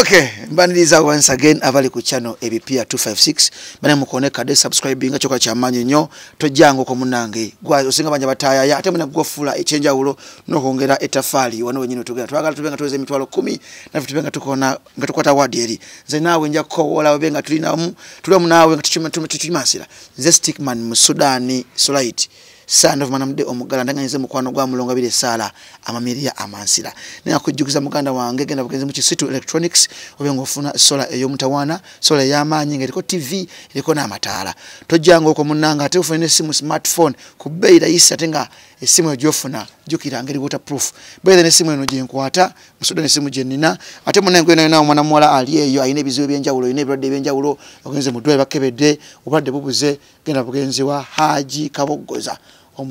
Okay, mbaniriza once again avali ku channel ebipia 256 bana kade subscribe subscribing choka kya manyi nyo tojango ko munange. Gwa osinga banja bataya ya atemuna fula echenja ulo no nokongera etafali wano wenyino tugera twagala tubenga tuweze mitwalo 10 na vitu tukona nga tukwata wadi eri. Ze nawe nja ko wala wabenga tulina mu tulio munawe nga tuchima tuchimasira ze stickman mu Sudani Solite sanda vumana mudde omugala ndanganyize mukwano gwa mulonga bire sala amamiriya amansira naye akujjukiza muganda wange genda bugenzi mu kisitu electronics obe ng'ofuna sola ey'omutawaana sola ey'amaanyi ng'eriko tv eriko n'amataala tojjanga okwo munnanga ate ofune simu smartphone ku bbeeyi isi ate nga essimu eyo gyofuna jjukira ngeri waterproof. Beere n'essimu eno gyenkwata musuda n'essimu simu jenina ate yona omwana muwala ali eyo alina ebizibu ebyenjawulo alina ebirwadde ebyenjawulo ogenze mu ddwaliro bakebedde obulwadde bubuze genda bugenzi wa haji kaboggoza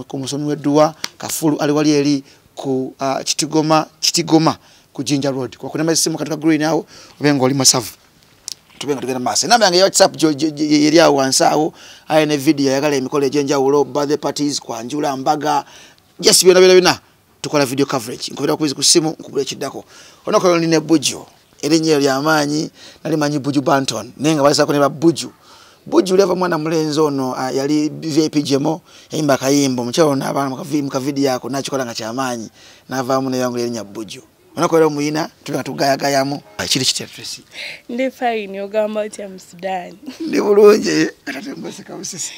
ku musomi w'edduwa kafulu ali wali eri ku uh, kitigoma kitigoma ku jinja road. Kwakunamba esimu katika green awo obenga oli masavu tubenga tugenda maaso. Enamba yange ya whatsapp yeri awo wansi awo aye ne video yagala emikolo egyenjawulo birthday parties kwanjula mbaga yes byona byona byona tukola video coverage. Nkubira kuizi ku simu nkubira ekiddako. Onakola nina ebuju erinnya lyamaanyi nali manyi buju banton. Naye nga balisako ne babuju buju lyava mwana mulenzi ono uh, yali vip gemo yayimba akayimbo. Omukyalo nabaana mukavidi yako nakikola nga kyamaanyi navaamu neyangu erinnya buju onakolera omuyina tubenga tugayagayamu. Kiri kitya tresi ndi fine ogamba otya mu sudan. Ndi bulungi atatemboseka busisi.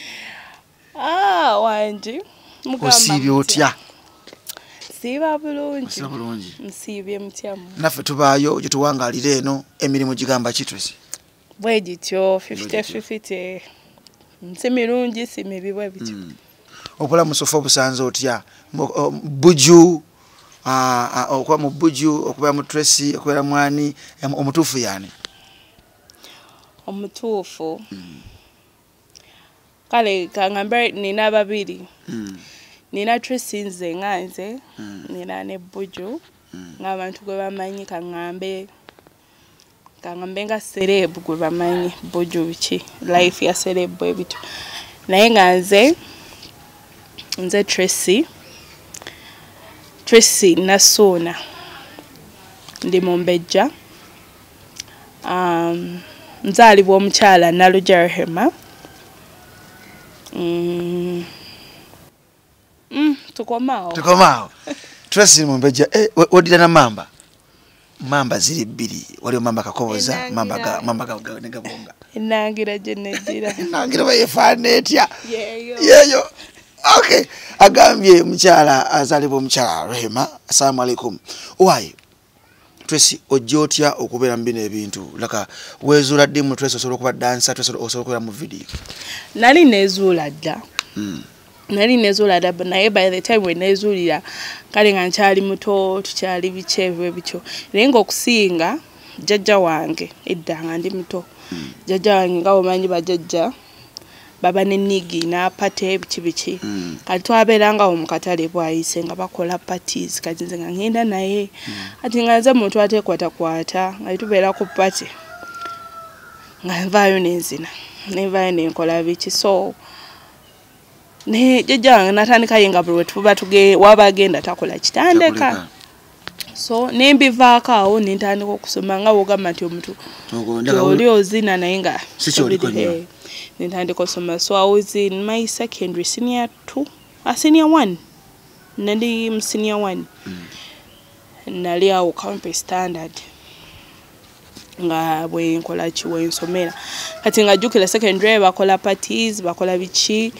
Ah wangi mugamba osiibye otya? Siiba bulungi. Osiba bulungi? Nsiibye mutyamu naffe tubaayo gyetuwangalira eno emirimu gigamba ki tresi bwe gityo 5050 nsi mirungi si mibi bwe bityo. Obulamu sofa obusanze otya? Buju okuba mu buju okubeera mu tresi okubeera mwani omutuufu yani omutuufu? Kale kangambe nina babiri. Nina tracy nze nga nze nina ne buju. Ng'abantu gwe bamanyi kaŋŋambe kaŋŋambe nga serebu gwe bamanyi buju biki life ya serebu ebityo naye nga nze nze tracy tracy nasuuna ndi mombeja um, nzaalibwa omukyala na Lujerhema mm. mm, tukomaawo tukomaawo Tracy mombeja eh, wodi wodira na mamba ziri bbiri waliwo mamba kakoboza mamba ga- mamba ga- ne gabonga. Enangira gye negira. Nangira bayefaana etya? Yeeyo. Yeeyo. Okay agambye mukyala azaalibwa omukyala rehema assalamu alaikum wayi twesi ojja otya okubeera mu bino ebintu? Laka wezuula ddi mu twesi osobola okuba dansa twesi osobola okubeera mu vidiyo nali nezuula dda nali nezuula dda but naye by the time we nezuulira kale nga nkyali muto tukyali bikyevu ebityo naye ngaokusinga jjajja wange edda nga ndi muto jjajja wange nga omanyi bajjajja baba nenigi napate biki biki. Kati twabeerangawo mu katale bwayise nga bakola parties kati nze nga ngenda naye. Ati nga nze muntu ateekwatakwata nga tubeera ku pate nga nvaayo nenzina nenvaayo nenkola biki. So ne jjajja wange natandikayo nga buli wetuba tuge waba agenda takola kitandeka so nembivaako awo nentandika okusoma nga wogamba nti omuntu oli ozina naye nga. Eh, nentandika osoma. So i was in my secondary senior two a senior one. Nali mu senior one. Nali awo campus standard nga bwenkola ki wensomera kati nga jjukira secondary bakola parties bakola biki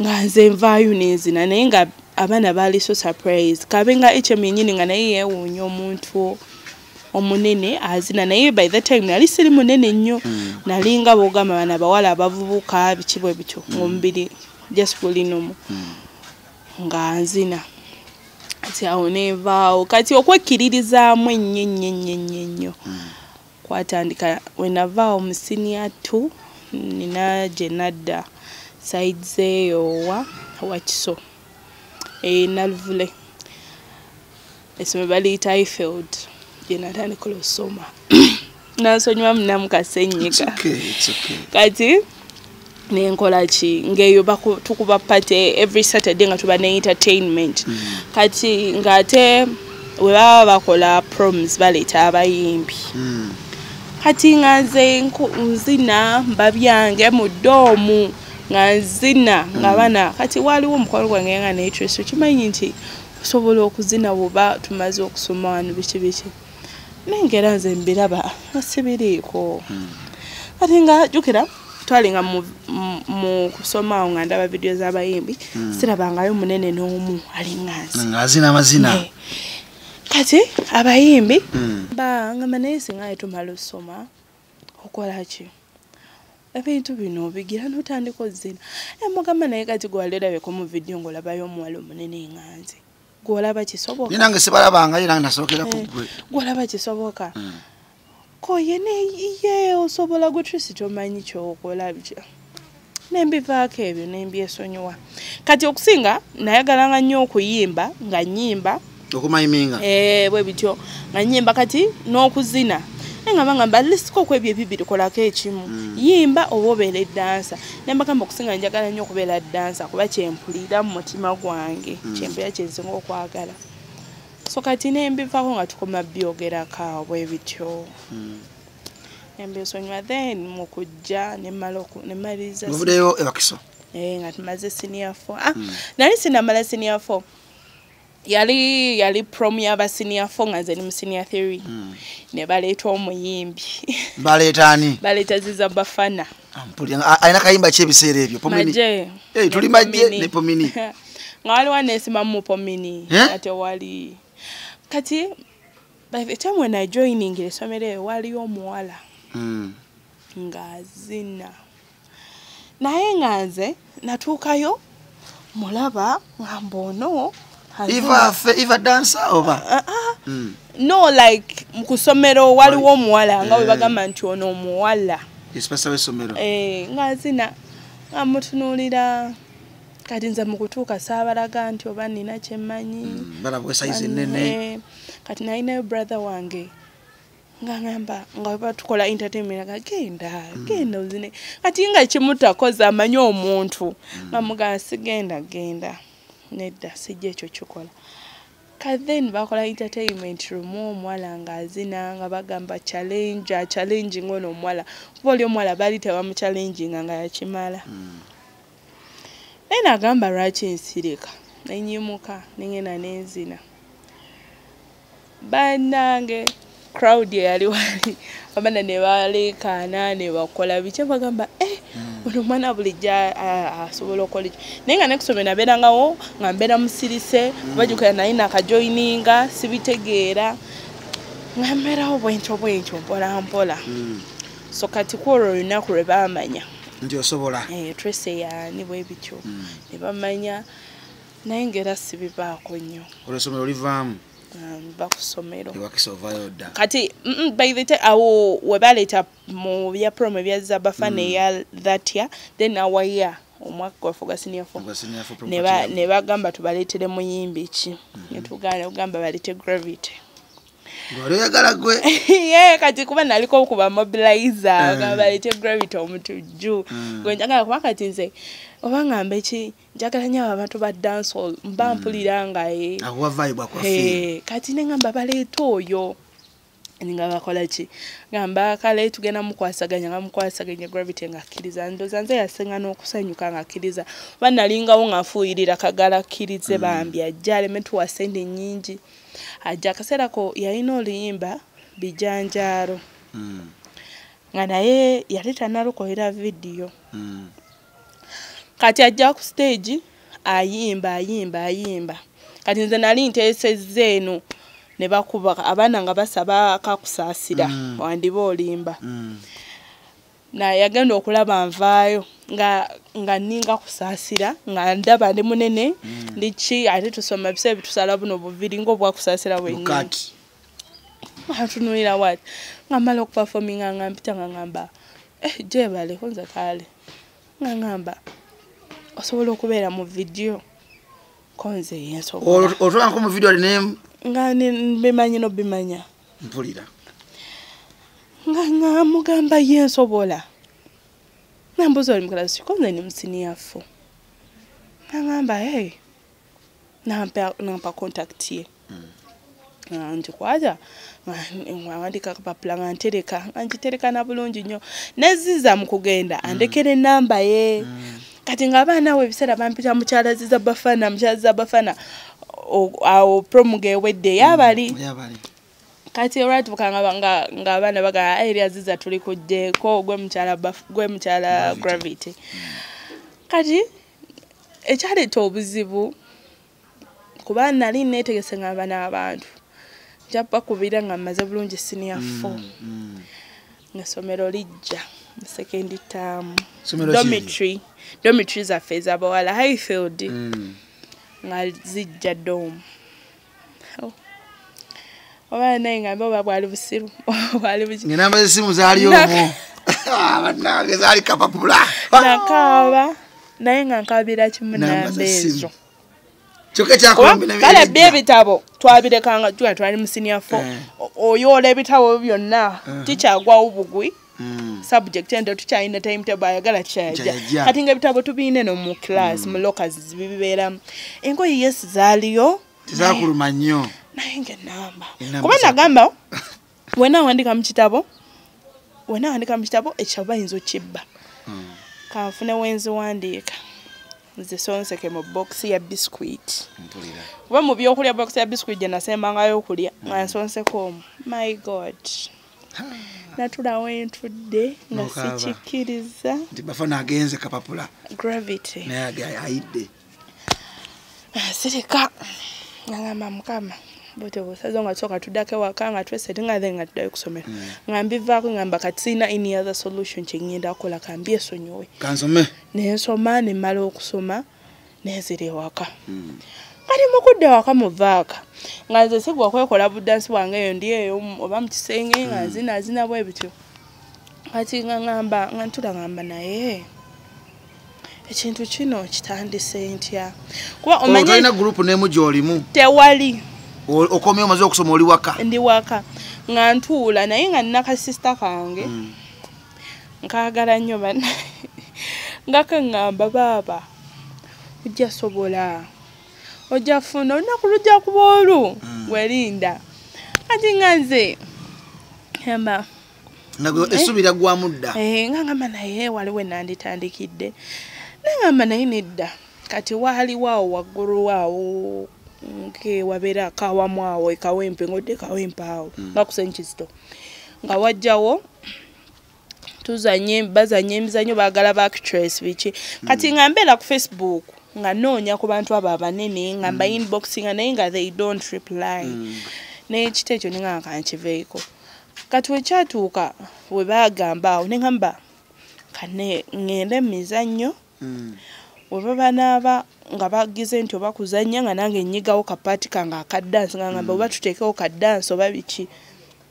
nga nze nvaayo nenzina naye nga abaana baali so surprise. Kabe nga hm yenyini nga naye yeewuunya omuntu omunene azina naye by the time nali siri munene nnyo nali nga bogamba bana abawala abavubuka biki bwe bityo ngaomubiri just gulinomu nga nzina. Kati awo nenvaawo kati okwekkiririzaamu ennyo ennyo ennyo ennyo ennyo. Kwatandika wenavaawo mu senior two nina gye nadda sides eyo wa wakiso e naluvule essomero baliyita ifield gye natandikira osoma nansonyiwa munamu kasenyiga kati nenkola ki ngaeyo tukuba pate every saturday nga tuba ne entertainment. Kati ngaate we baba bakola proms baleeta abayimbi. Kati nga nze nzina mba byange mu ddoomu nga nzina nga bana. Kati waaliwo omukwano gwange nga netriso kimanyi nti osobola okuzina bwoba tumaze okusoma wano biki biki. Nengera nze mbiraba sibiriiko kati nga jjukira twali nga mu- kusoma awo nga ndaba vidiyo z'abayimbi sirabangayo munene n'omu alingansi ngaazina amazina Eh, kati abayimbi bangamba naye singa yetumala osoma okola ki ebintu bino bigira notandika ozina emugamba naye kati gwaleerabeko mu vidiyo ngaolabayo omuwala omunene nganzi gwolaba kisoboka? Ye nange sibalabanga nange nasookera ku Eh, gwe. gwolaba kisoboka? Mm. koye neye osobola gutrisi tomanyi kyokola bitya nembivaako ebyo nembyesonyiwa kati okusinga nayagalanga nnyo okuyimba nga nyimba okumayiminga Eh, bwe bityo nga nyimba kati n'okuzina naye nga bagamba lisiko okwebyo ebibiri kolako ekimu. Yimba oba obeera eddansa naye mbagamba okusinga njagala nnyo okubeera dansa kuba kyempulira mu mutima gwange kyempulira kyensinga okwagala. So kati nembivako nga tukoma byogerako awo bwe bityo. Embesonywa then mukujja nemaliriza Eh, nga tumaze senior four. Ah, nali sinamala senior four yali yali prom yaba senior four nga nze mu senior three. Ne baleeta omuyimbi. Baleetaani baleeta ziza bafana alina kayimba ki ebiseera ebyo? Eh, tuli majje ne pomini. Nga waliwo aneesimamu mu pomini. Eh? nga tewali kati by the time when i joining essomero eyo waliyo omuwala Mm. ng'azina naye nga nze natuukayo mulaba nga mbono iva afe iva dansa oba Ah, ah. Mm. no like mu kusomero waliwo omuwala nga bwe Eh. bagamba nti ono omuwala. Esipasa w'essomero Eh, ng'azina nga mutunuulira kati nze mu kutuuka saabalaga nti oba nina kyemmanyi Mm, balabwa esayizi Kati, enene eh, kati nalinayo brother wange nga ngamba nga bwe batukola entertainment nga genda genda ozine. Kati nga kimutakoze amanyi omuntu. Nga mugamba sigenda genda nedda sijja ekyo kikola. Kati then bakola entertainment room omuwala nga azina nga bagamba challenge achallenging ono omuwala. Kuba oli omuwala baali tebamuchallenginga nga yakimala. Naye nagamba lwaki nsirika nenyimuka nengenda nenzina bannange crowd eyali wali abana ne baleekaana ne bakola biki bagamba eh ono omwana bulijjo asobola okukola ekyo naye nga nekusome nabeerangawo nga mbeera musirise bajukira naye nakajoyininga sibitegeera nga mbeerawo bwentyo bwentyo mpola mpola. Mm. so kati kwolwo olunaku lwe baamanya. Nti osobola. Eh, trace yaani bwe bityo. Ne bamanya naye ngaera sibibaako nnyo. Olwessomero livaamu um, bakusomero. Ewakisa ovaayo dda. Kati mm, mm, by the time awo webaleeta mu bya promo bya zabafana eya that year then awaya omwaka gwaffe form Ogwa senior for ne ne bagamba tubaleetere muyimbi ki? Netugana ogamba balete gravity. Ng'oli oyagala gwe. Ye kati kuba naliko okuba mobilizer Eh. nga balete gravity omutujju Mm. gwe njagala kuba kati nze oba ngamba eki njagala nyo abo abantu ba dancehall mba mpulira nga Eh, kati nengamba baleeta oyo. Nga bakola ki? Gamba kale tugenda mukwasaganya nga mukwasaganya gravity nga akkiriza ndoza nze yasenga n'okusanyuka nga akkiriza oba nalingawo ng'afuuyirira kagala akkirize bambi ajja aleme tuwa sente nnyingi. Ajja akaseera ko yalina oluyimba bijanjaalo. Mm, nga naye yali tanalukolera vidiyo. Kati ajja ku stage ayimba ayimba ayimba. Kati nze nali nteesezza eno ne bakuba abaana nga basaba akakusaasira Mm. wandiba olimba. Mm. naye yagenda okulaba nvaayo nga nga nninga kusaasira nga ndaba ndi munene ndi ki ate tusoma biseera bitusala buno buviri ngaobwakusaasira bwennyini. Bukaki atunulira wati nga mala okupafominga nga mpita nga ngamba eh, jebaleko nze kale nga ngamba osobola okubeera mu vidiyo ko nze yensobola otwangako mu vidiyo aline nga bimanyi nobimanya. mpulira. Nga nga mugamba yensobola nambuza oli mukalasi ko nze ni musiniyafu nga ngamba hey nampa contact ye. Nkikwata nga awandika akapapula nga ntereka nga nkitereka na bulungi nnyo. Neziza mu kugenda andekera enamba ye kati ng'abaana we ebiseera bampita mukyala ziza bafana mukyala ziza bafana awo promuga ewedde yabali yabali. Kati olwatuuka nga- nga- ng'abaana bagala area ziza tuli kujjeeko gwe mukyala gravity. Kati ekyaleeta obuzibu kuba nali neetegese ngamba n'abantu nja bakubira nga mmaze bulungi senior four. Mm. ng'essomero lijja second term. Dormitory. Dormitory zaffe ez'abawala highfield Mm. nga zijja dom. Oba naye ngambe oba bwali busiru bwali ngenamba zesimu zaali Nak- omwo bannange zaali kapapula. Nakaaba naye nga nkabira kimu Namba namba za simu. ezo kale bye ebitabo twabirekanga tuga twali mu senior four. Eh. Oyoola ebitabo byonna. Uh-huh. tikyagwawo bugwi. Subject ente tukyalina timetable ayagala Kyajja. kati nga ebitabo tubiine no mu class mu lockers bibibeeramu engoye yes zaaliyo tezakuluma nnyo naye ngaenamba Enamba kuba nagamba wena wandika mu kitabo wena wandika mu kitabo ekitabo bayinza okibba Mm. kanfune wenziwandiika zisonseke mu bokisi ya biscuit. Kuba mu byokulya bokisi ya biscuit gye nasembangayo okulya nga nsonseko omu. My god natulawo entudde nga sikikkiriza nti bafana agenze kapapula. Gravity. Naye ayidde sirika ngamba mukama bote busazo nga tusoka tuddako ewaka nga twesete nga then nga tuddayo kusomera. Nga mbivaako ngamba kati sirina any other solution kyengenda kukola kambi esonyiwe kansome. Nensoma nemmala okusoma nenzira ewaka Mm. Kati mukudda ewaka muvaaka nga nze sigwa kwekola budansi bwange eyo ndi eyo oba mu kisenge nga nzina zina bwe bityo. Kati nga ngamba nga ntula ngamba naye ekintu kino kitandise ntya? Kuba olina omanye gurupu nemu gyolimu. Tewali. Okomye omaze okusoma oli waka. Ndi waka. Nga ntuula naye nga nina kasisita kange. Mm. nkaagala nnyo bana nga kaŋŋamba baaba ojja sobola ojja funa olunaku lujja kuba olu? Welinda. Kati nga nze amba nga gwe esubira gwa mudda. Eh, nga ngamba naye waliwo enanditandikidde. Nangamba naye nedda. Kati waaliwo awo waggulu awo nke wabeera akawamu awo ekawempe ngodde kawempe awo nga ku senkizito nga wajjawo tuzanye bazanya emizanyo baagala baactress biki. Kati nga mbeera ku facebook nga noonya ku bantu abo abanene nga mba inboxinga naye nga they don't reply. Naye kiti ekyo ninga kankiveeko kati wekyatuuka we bagamba awo neŋamba kane ŋŋende mu mizannyo Mm. we baba naaba nga bagize nti oba kuzannya nga nange nnyigawo kapaati kange akaddansi nga ngamba oba tuteekewo kaddansi oba biki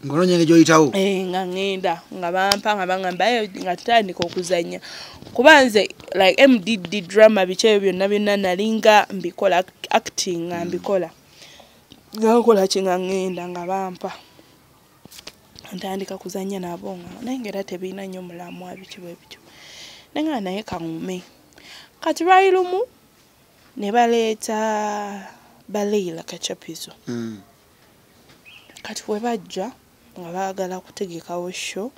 ngaolonye nge gyoyitawo Eh, nga ŋŋenda nga bampa nga bagamba "Eh, nga tutandika okuzannya kuba nze like mdd drama biki ebyo byonna byonna nalinga mbikola act- acting nga mbikola. Nga nkola ki nga ŋŋenda nga bampa. Ntandika kuzannya nabo nga naye nga era tebiina nnyo mulamwa biki bwe bityo. Naye nga naye kaŋume kati lwali lumu ne baleeta baleila kacapizo Mm. kati we bajja nga baagala kutegekawo sho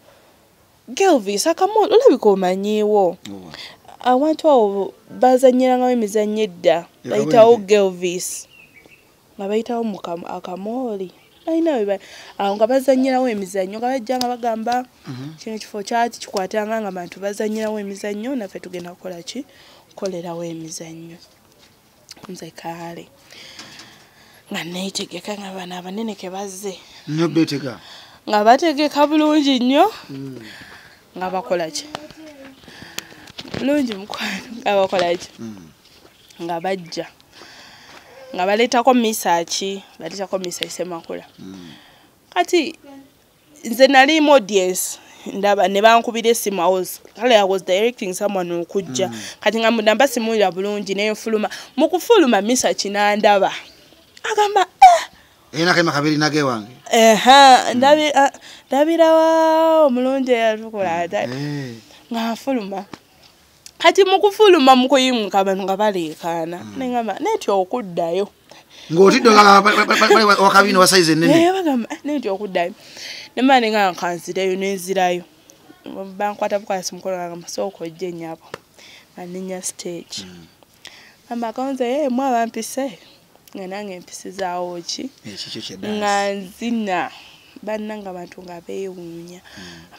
gelvis akamooli olabika omanyiiwo? Owa. awantu awo bazanyirangawo emizannyo edda. Bayitawo gelvis. Nga bayitawo mu akamooli. Balina awo nga bazanyirawo emizannyo nga bajja nga bagamba Mhm. kino ekifo kyaki kikwatanga nga bantu bazanyirawo emizannyo? Naffe tugenda kukola ki? Kukolerawo emizannyo. Nze kaale. Nga neetegeka nga bano abanene ke bazze. Nnyo beetega nga bategeka bulungi nnyo nga bakola ki? Bulungi mukwano nga bakola ki? Mm. nga bajja. Nga baleetako misaaki baleetako misaaki semakula Mm. kati nze nalimu audience ndaba ne bankubira essimu I was- kale i was directing someone okujja. Kati nga munda mbasimuulira bulungi nenfuluma mu kufuluma misaaki nandaba. Agamba eh, erina kema kabiri nage wange. Ndabirawa omulungi eyatukola ata Eh. nga nfuluma. Kati mu kufuluma mu kuyimuka abantu nga baleekaana neŋamba netyo okuddayo. Ng'otidde wakabina wa saizi ennene. Naye bagamba "Ah, naye nti okuddayo. Nemala nenga nkanzireyo nenzirayo bankwata bukwasi mukono gagamba sooka ojje nyabo nga nenya stage. Amba akanze ye mwe abampise nga nange mpisizaawo ki? Nga nzina. Bannanga bantu nga beewuunya.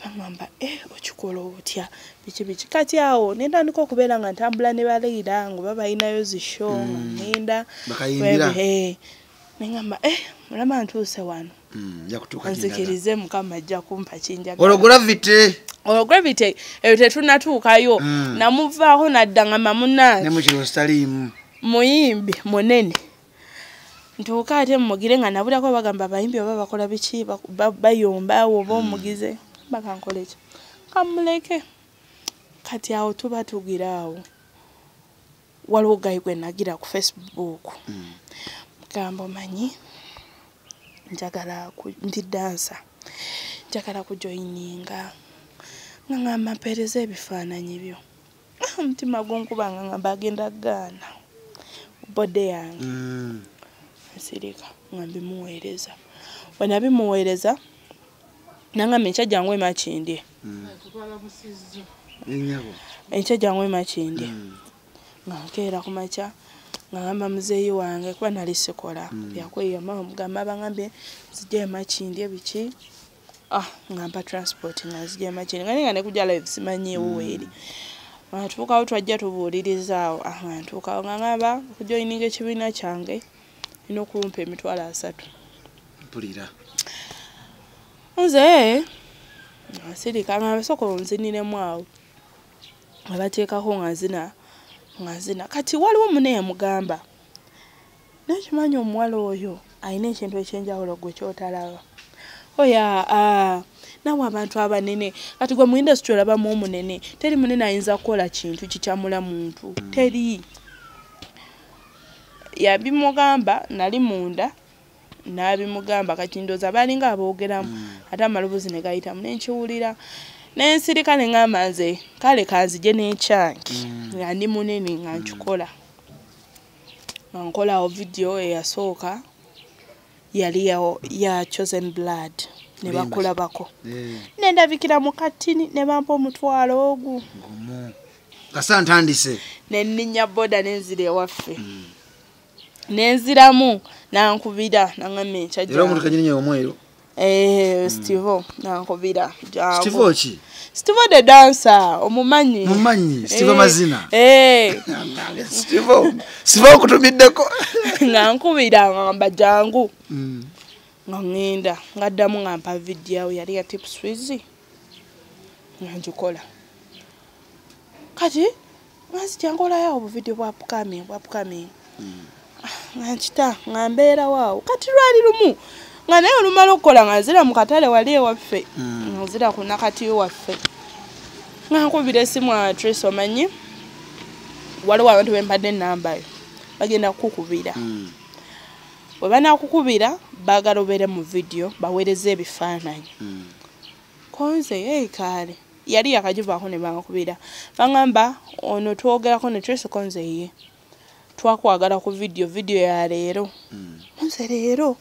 Abagamba e okikola otya? Biki biki. Kati awo nentandika okubeera nga ntambula ne baleira nga oba balinayo zisho nga. Eh, nengamba e mulama ntuuse wano. Njakutuuka nzikirize mukama ajja kumpa kinjagala olwo gravity? Olwo gravity eyo tetunatuukayo. Mm. namuvaako nadda ngamba munange muyimbi munene ntuuka ate mumugire nga nabulako bagamba abayimbi oba bakola biki ba- ba- bayomba oba omugize bakankole ki? Kamuleke. Kati awo tuba tugira awo. Waliwo gayi gwe nagira ku facebook. Gamba omanyi njagala ndi dansa njagala kujoyininga nga ngamba mpeereza ebifaananyi byo. Ah, omutima gunkuba nga ngamba agenda gaana bode yange nsirika nga mbimuweereza. Bwe nabimuweereza nangamba enkya jangu emakindye enyabo enkya jangu emakindye nga nkeera ku makya nga ngamba muzeeyi wange kuba nali sikola. Byakweyama omugamba bangambye zijja emakindye biki? Ah ngampa transport nga zijja emakindye nga nenga nekujja live simanyiiwo weeri. Atuukawo twajja tubuulirizaawo ah, nga ntuukawo nga ngamba okujoyininga ekibiina kyange nina okumpa emitwalo asatu. Mpulira. Nze asirika nga basooka onziniremu awo. Nga bateekako nga zina nga zina kati waliwo mune yamugamba nakimanyi omuwala oyo alina ekintu ekyenjawulo gwe kyotalaba. Oya nawe abantu abanene kati gwe mu industry olabamu omunene teri munene ayinza kukola kintu kikyamula muntu. Teri yabimugamba nali munda n'abimugamba kati ndooza baalinga aboogeramu ate amalobozi ne gayitamu nenkiwulira nensirika ne ŋŋamba nze kale kanzije n'ekyange nga ndi munene nga nkikola. Nga nkolawo vidiyo eyasooka yali ya- chosen blood ne bakulabako Eh, nendabikira mu katini ne bampa omutwalo ngomu kasa ntandise nenninya boda nenzira ewaffe nenziramu nankubira enkya era omuntu kanyinyi omweru? Stivo nankubira jangu. stivo ki? Stivo the dancer omumanyi. Mumanyi stivo Eh, mazina. eh, stivo stivo okutumiddeko. Nga nkubira ngamba jangu Mm. nga ŋŋenda ngaddamu nga mpa vidiyo yali ya tip swizi nga ngikola. Kati nganzija nkolayo obuvidiyo bwa upcoming bwa upcoming nga nkita nga mbeerawo awo kati lwali lumu nga naye olumala okukola nga nzira mu katale wali ewaffe. Mm. nga nzira ku nakati waffe nga nkubira esimu a trace omanyi waliwo abantu bempadde enamba yo bagenda kukukubira. Mm. bwe banakukubira baagala obeere mu vidiyo baweereza ebifaananyi. Mm. konze ei kaale yali yakagivaako ne bankubira baŋŋamba ono twogerako ne trace konze ye twakwagala ku vidiyo vidiyo ya leero. Mm. nze leero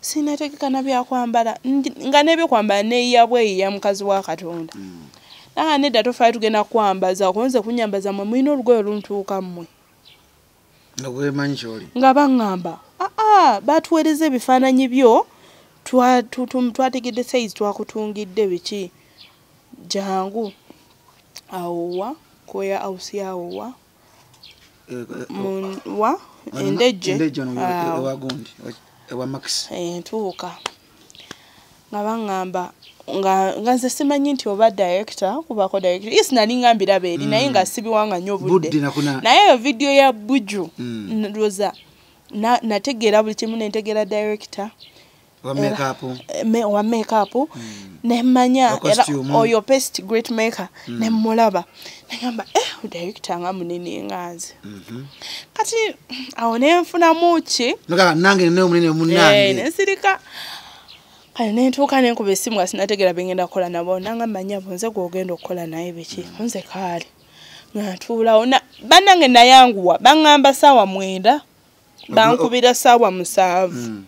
sinategeka na byakwambala nga nebyokwambala neeya bweyiya mukazi wa katonda. Mm. nanga nedda tofayo tugenda kwambaza kunze kunyambaza mwe mulina olugoye oluntuuka mmwe. Nga bwemanyi kyoli. Nga baŋŋamba aa batuweereza ebifaananyi byo twategedde saizi twakutungidde biki? Jangu awowa kweya ausi yawowa wa? Endejje ewa gundi ewa max. Entuuka nga baŋŋamba nga nze simanyi nti oba director kubako director yes nali ngambiraba eri naye nga sibiwanga nnyo budde obudde naye eyo vidiyo ya buju Mm. ndowooza na- nategeera buli kimu nentegeera director wa era- makeup eh, me- wa makeup nemmanya Wa era costume. oyo best great maker. Nemulaba nagamba eh director nga munene nga nze Mhm. kati awo nenfunamu ki nogamba nange ninayo omunene Eh, munange nensirika kale nentuuka nenkuba essimu nga sinategeera bengenda kukola nabo. Nangamba nyabo nze gwogenda okukola naye biki? Nze kaale nga ntuulawo Na- bannange nayanguwa baŋŋamba saawa mwenda. Bankubira saawa musanvu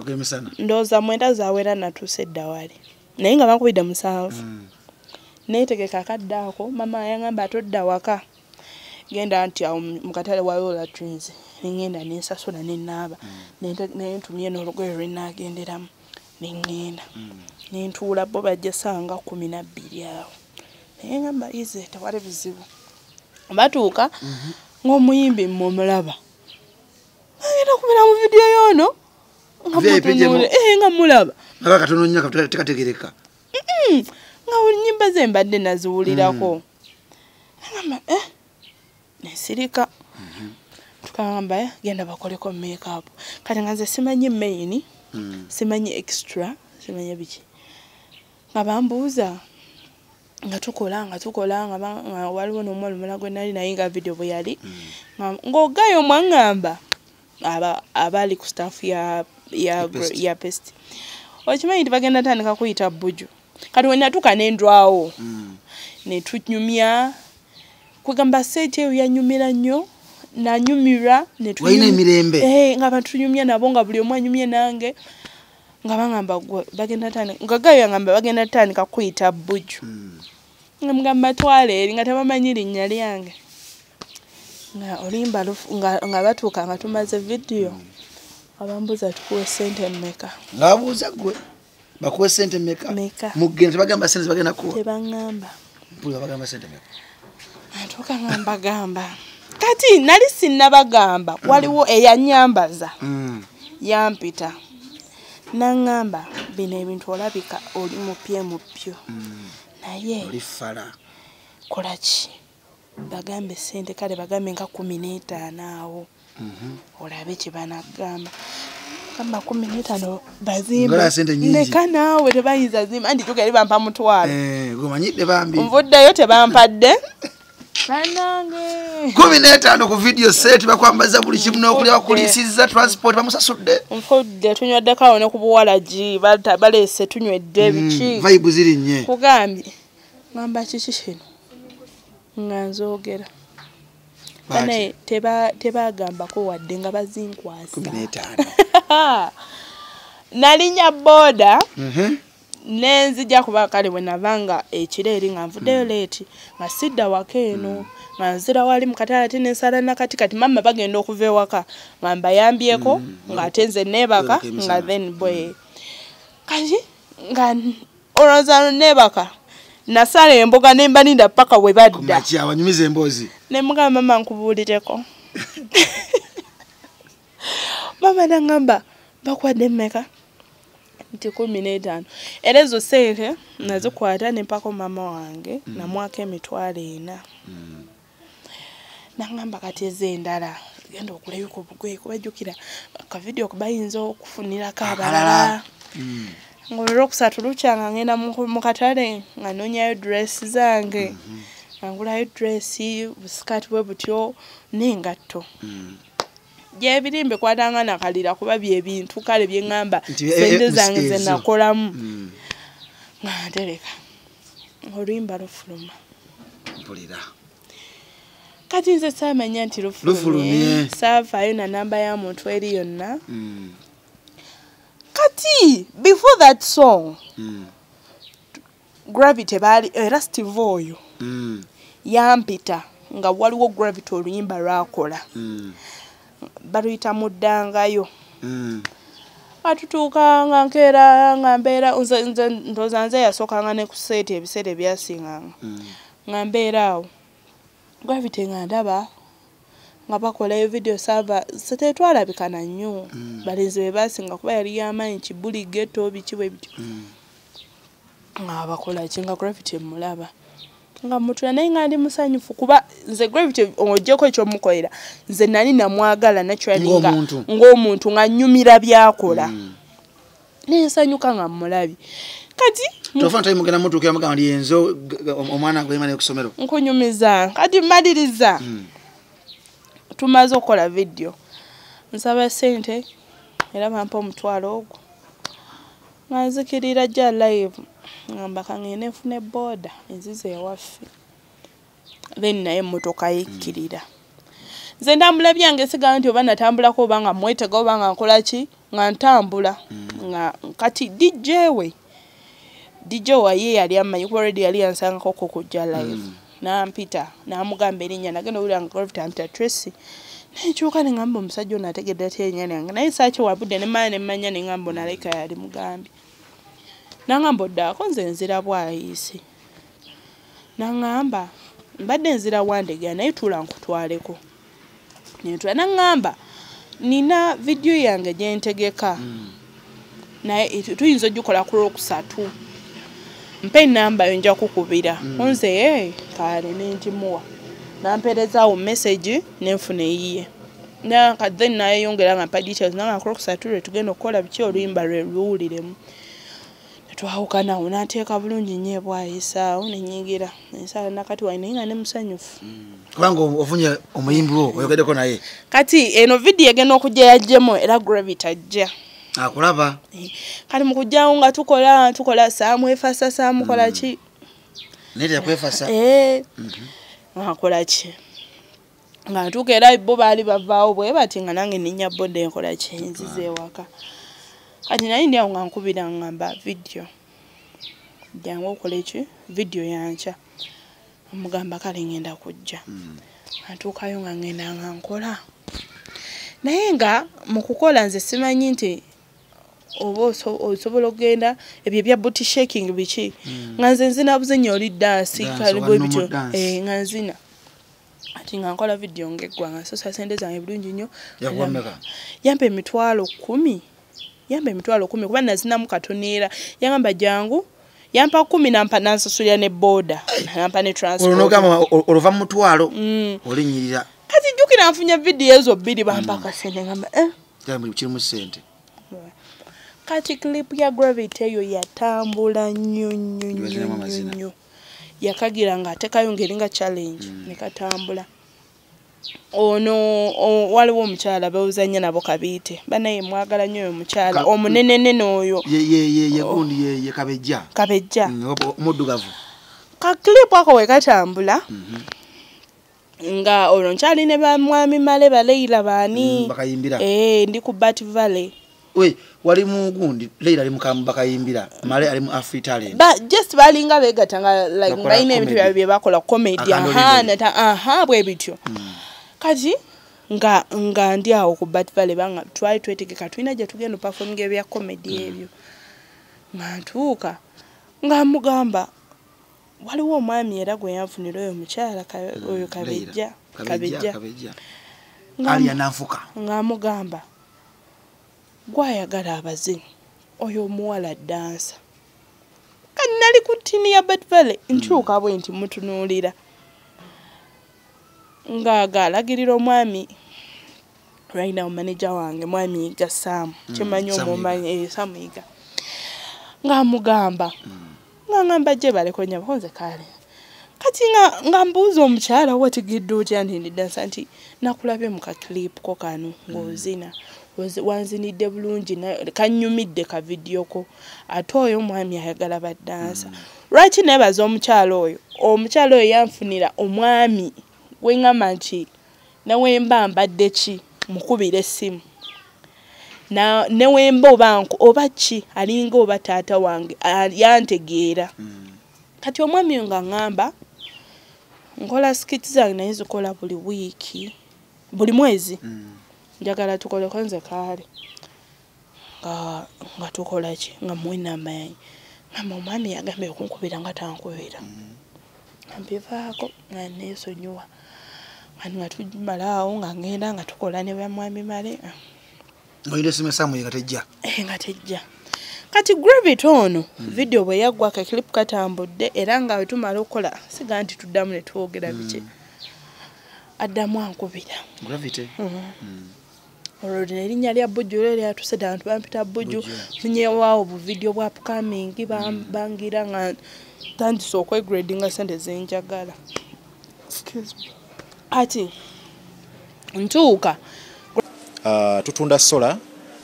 Ogemisana ndowooza mwenda zawera natuusa edda wali naye nga bankubidde musanvu Mm. neetegeka akadde ako mama yagamba atodda waka genda nti awo mu katale waliwo latrins neŋŋenda nensasula nenaaba nentumye n'olugoye lwenagenderamu neŋŋenda nentuula bo bajja saawa nga kumi nabbiri awo. Naye ngamba ize tewali buzibu. Batuuka ng'omuyimbi mmumulaba agenda kumira mu vidiyo yoono nga eh, nga mulaba. Aba katono nnyo tekategereka. Mm, nga nyimba ze mbadde naziwulirako. Agamba eh nesirika. Tukagamba eh, genda bakoleko makeup. Kati nga nze simanyi main Mm. simanyi extra simanyi biki. Nga bambuuza nga tukola nga tukola nga waliwo n'omuwala omulala gwe nali naye nga video bwe yali. Nga- ng'ogayo mwaŋŋamba aba- abali ku staff ya ya Ya Pest. ya pest. Okimanyi nti bagenda tandika kuyita buju kati wenatuuka nendwawo. Mm. netunyumya kwegamba seeti eyo yanyumira nnyo nanyumirwa Walina emirembe? Eh, nga batunyumya nabo nga buli omu anyumye nange. Nga bagamba bagenda tandika nga gayo yagamba bagenda tandika kuyita buju Mm. nga mugamba twala eri nga tebamanyi linnya lyange. Nga olimba nga batuuka nga tumaze vidiyo abambuza tukuwe sente mmeka. Ngaabuuza gwe bakuwe sente meka Meka. mugenda tebagamba sente zebagenda kuwa? Tebaŋŋamba. Mpulira bagamba sente meka atuuka nga mbagamba. Kati nali sinnabagamba. Waliwo eyanyambaza. Mm. yampita. Naŋŋamba bino ebintu olabika oli mupye mupyo Mm. naye oli fala kola ki? Bagambe sente kale bagambe nga kumi n'etaano awo. Olabe kye banagamba gamba kumi n'etaano bazimbe Ngala sente nnyingi. neka naawe tebayinza zimba. Nti tugaeri bampa mutwalo. Eh, gwe manyidde bambi. Nvuddeyo tebampadde banange kumi n'etaano ku video set bakwambaza buli kimu n'okulya bakulisizza transport bamusasudde. Nfudde. Tunyweddekawo ne ku buwalagi baleese tunywedde biki? vibe ziri nnye. Kugambye. Ngamba kiki kino? Nga nzoogera Naye teba- tebagambako wadde nga bazinkwasa. Nalinya booda. Mhm. nenzija kuba kale bwe navanga ekiro eri nga nvuddeyo leeti nga sidda waka eno nga nzira wali mukatale ate nensala nakati kati mama bagenda okuva ewaka nga mbayambyeko nga ate nze neebaka emisana. nga then bwe kati nga olowooza neebaka nasala emboga nemba ninda paka we badda. Kumakya wanyumiza emboozi nemugamba mama nkubuulireko. Mama nagamba bakwadde mmeka nti kumi n'etaano. Era ezo sente nazikwata nempako mama wange namwako emitwalo ena. Nagamba kati ezo endala genda okulabika obugoye kubajjukira akavidiyo bayinza okufunirako abalala. Mm. ngaolwokusatu lukyanga ngenda mu katale nga nonyayo dress zange. Nga ngulayo dress busikaati bwe butyo n'engatto Mm. gyebirimbe kwatanga nakalira kuba byebintu kale byeŋŋamba eh, sente eh, zange ze ezo. nakolamu Mm. nga ntereka oluyimba lufuluma mpulira kati nze saamanya nti Lufulumye. saafaayo na namba ya muntu eri yonna Mm. kati before that song gravity baali era steve oyo. Yampita nga waliwo gravity oluyimba lwakola Mm. baluyita muddangayo Mm. atutuuka nga nkeera nga mbeera nze ndowooza nze yasookanga ne ku seeti ebiseera ebyasinganga Mm. nga mbeera awo gravity nga ndaba nga bakolayo video sava setetwalabikana nnyo Mm. balenzi be basinga kuba yali yamaanyi kibuli geto biki bwe bityo Mm. nga bakola ki nga gravity mulaba nga mutula naye nga ndi musanyufu kuba nze gravity ojjeko ekyomukolera nze nali namwagala naturally Ng'omuntu. nga nyumira byakola. Mm. nensanyuka nga mulabye kati tofuna tayi mugenda mutuukira mugamba ndi g- omwana gwemane ku ssomero nkunyumiza. Kati mmaliriza. Mm. tumaze okukola vidiyo nsaba sente era bampa omutwalo ogwo. Nga nzikirira gya live ngamba kangende nfune booda enziza ewaffe. Then naye emmotoka yekkirira. Nze ntambula byange sigaa nti oba natambulako oba nga mwetega oba nga nkola ki nga ntambula. Nga kati dj we dj waye yali amanyi kuba redi yali yansangako ko kujja live nampita namugamba erinnya nagenda owulira nga gravity ampita tracy nekyuka neŋamba omusajja ono ategedde atya erinnya lyange naye saaki wabudde nemala nemmanya neŋamba ono alaika yali mugambi naŋamba oddaako nze nzira bwayiisi naŋŋamba mbadde nzira wandegera naye tuula nkutwaleko. Nentula naŋŋamba nina vidiyo yange gyentegeka naye et- tuyinza ogikola ku lwokusatu. Mpa enamba yo nja kukubira. Onze e kale nengimuwa nampeerezaawo message nenfuna eyiye. Then nayeyongera nga mpa details nanga ku lwokusatu lwe tugenda okukola biki? Oluyimba lwe luwuliremu netwawukanawo nateeka bulungi nnyo ebwayisaawo nenyigira. Ensala nakati wayi naye nga ne musanyufu. Kubanga ofunye omuyimbi wo oyogeddeko naye. Kati eno vidiyo egenda okujja yajjemu era gravity ajja. Akulaba Eh, kati mukujjawo nga tukola tukola saamwefasa saamukola ki? Naye teyakwefasa. Eh, ngakola ki? Nga ntuuka era bo baali bavaawo bwe bati nga nange nenya bodde enkola ki? Nziza ewaka kati naye ndi awo nga nkubira ngamba vidiyo jangu okola eki? Vidiyo yanca omugamba kale ngenda kujja. Atuukayo nga ngenda nga nkola. Naye nga mu kukola nze simanyi nti oba oso- osobola okugenda ebyo ebya buty shaking biki? Nga nze nzina buzinya oli dansi Dance, kale oba bwe normal bityo. dance. Eh, nga nzina. Ati nga nkola vidiyo ngaeggwanga sosa sente zange bulungi nnyo. Yampa emitwalo kumi yampa emitwalo kumi kuba nazinamu katoneera yagamba jangu yampa kumi nampa nansasulira ne boda nampa ne olwo transport nogamba o- oluva mu mutwalo Mm. olinyirira. Kati jjukira nfunye vidiyo ezo bbiri bampa akasente ngamba eh? kirimu sente kati clip ya gravity eyo yatambula nnyo nnyo nnyo nnyo yakagira nga atekayo ngeringa challenge nekatambula ono waliwo omukyala bewuzanya nabo kabiite. Banaye mwagala nnyo oyo omukyala Ka- omunenenene oyo Ye- ye- ye- ye gundi ye- kabejja. Kabejja. Mm, omuddugavu. Kakilipu ako wekatambula nga olwo nkyali ne bamwami male baleira baani. Mm, bakayimbira. Eh, ndi ku bat valley. We wali mu gundi leira ali mukamu bakayimbira male ali mu afri talent ba just balinga begata nga like balina ebintu byabwe bye bakola comedy Akandoli aha bwe. nata aha bwe bityo. Kati nga nga ndi awo ku bat valley banga twali twetegeka tulina gye tugenda performing ebya comedy ebyo. Nga ntuuka nga mugamba waliwo omwami era gwe yanfunira oyo mukyala oyo kabejja kabejja kabejja Ng'amugamba gwayagala abazinyi. Oyo omuwala dansa kati nali ku ttiini ya bat valley nkyuka bwe nti mutunuulira. Ng'agaalagirira omwami right now manager wange mwami yiga saamu. Kimanyi Sam omumanyi eh, samuyiga ng'amugamba ng'angamba gye balekonya bakonze kale kati nga mbuuza omukyala wategedde otya nti ndidansa nti nakulabye mu kakilipuko kano ng'ozina. Ozi- wanzinidde bulungi kannyumidde kavidiyoko ate oyo omwami ayagala baddansa. Lwaki nebaza omukyala oyo? Omukyala oyo yanfunira omwami weŋŋamba nti newemba mbadde ki? Mukubira essimu. Na newemba oba nko- oba ki? Alinga oba taata wange yantegeera. Kati omwami oyo nga ŋŋamba nkola sikiti zange naye zikola buli wiiki buli mwezi njagala tukoleko nze kaale nga tukola ki? Nga muwe enamba yange ngamba omwami yagambye okunkubira nga tankubira. Mbivaako nga neesonyiwa nga tumalaawo nga ngenda nga tukola ne bamwami male oyina esimu esamu nga tejja? Eh, nga tejja. Kati gravity ono vidiyo bwe yaggwako ekilipu katambudde era nga bwe tumala okukola siga nti tuddamu ne twogera biki. Addamu ankubira. Gravity olwo lino erinnya lya bujju olwo lyatuse ddala nti bampita bujju Bujju. funyewaawo buvidiyo bwa upcoming bam- bangira nga tandise okwegradinga sente zenjagala. Kati ntuuka. Uh, tutunda sola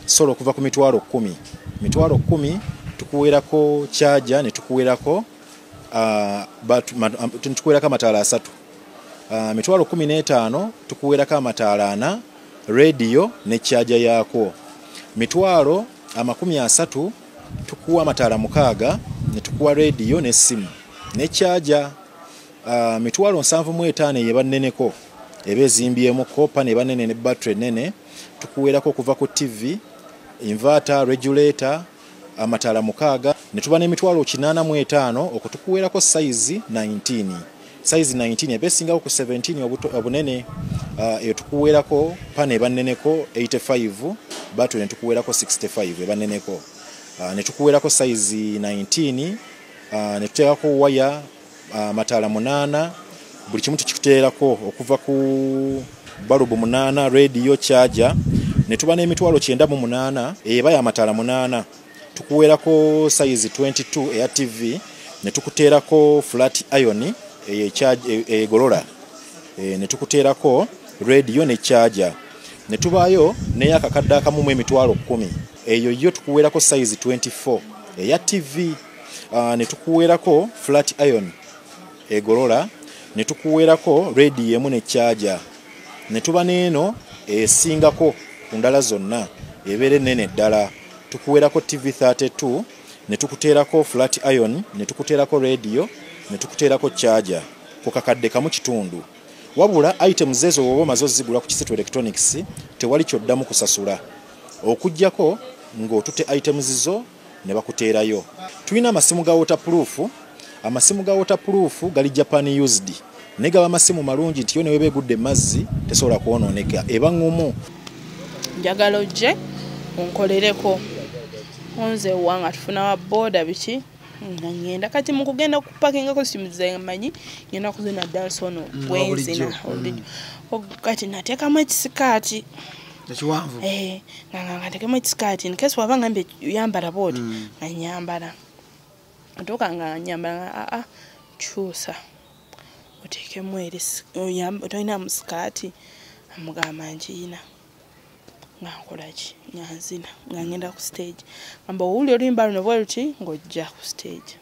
sola okuva ku mitwalo kumi mitwalo kumi tukuwerako kyaja ne tukuwerako uh, ma- am- tukuwerako amataala asatu. Mitwalo 15 tukuweerako amataala ana rediyo ne kyaja yaako. Mitwalo amakumi asatu tukuwa amataala mukaaga ne tukuwa rediyo n'essimu ne kyaja uh, mitwalo nsanvu mu etaano eyo ebanneneko eba ezimbyemu kopa ne banene ne battery nene tukuweerako okuva ku tv inverter regulator amataala mukaaga. Ne tuba n'emitwalo 85 okutukuweerako sayizi 19 sayizi 19 eba esingako ku 17 obuto- obunene uh, eyo tukuweerako pana ebanneneko 85 battery ne tukuweerako 65 ebanneneko. Uh, ne tukuweerako sayizi 19 uh, ne tuteekako waya amataala uh, munaana buli kimu tukikuteerako okuva ku balubu munaana rediyo kyaja ne tuba n'emitwalo 98 eba y'amataala munaana. Tukuweerako sayizi 22 eya tv ne tukuteerako flat e- egolola e, ne tukuteerako rediyo ne kyaja ne tubaayo n'eyakakadde akamu mu emitwalo 10 eyo yo tukuweerako sayizi 24 eya tv ne tukuweerako flat iron egolola ne tukuweerako rediyo emu ne kyaja ne tuba n'eno esingako ku ndala zonna ebeera ennene ddala. Tukuweerako tv 32 ne tukuteerako flat iron ne tukuteerako rediyo ne tukuteerako kyaja ku kakadde kamu kitundu. Wabula items ezo woba omaze ozigula ku kisitu electronics tewali kyoddamu kusasula. Okugjako ng'otutte items zo ne bakuteerayo. Tulina amasimu ga waterproof amasimu ga waterproof gali japan used naye gaba amasimu malungi nti yo neweba egudde mazzi tesobola kwonooneka eba ŋŋumu. Njagala ojje onkolereko. Onze ewange tufuna wa boda biki nga ngenda. Kati mukugenda kupakinga costume zemanyi ngenda kuzina dance ono. O- kati nateekamu ekisikaati. Ekiwanvu Eh, nga nga ntekemu ekisikaati. Nkesi waba ngambe yambala booti nga nyambala. Atuuka nga nyambala nga aa kyusa. Oteekemu eri si- oyam- tolinamu sikaati. Amugamba nkiina nga nkolaki nga nzina? Nga ngenda ku stage? Gamba owuli oluyimba luno bwe luti? Ng'ojja ku stage.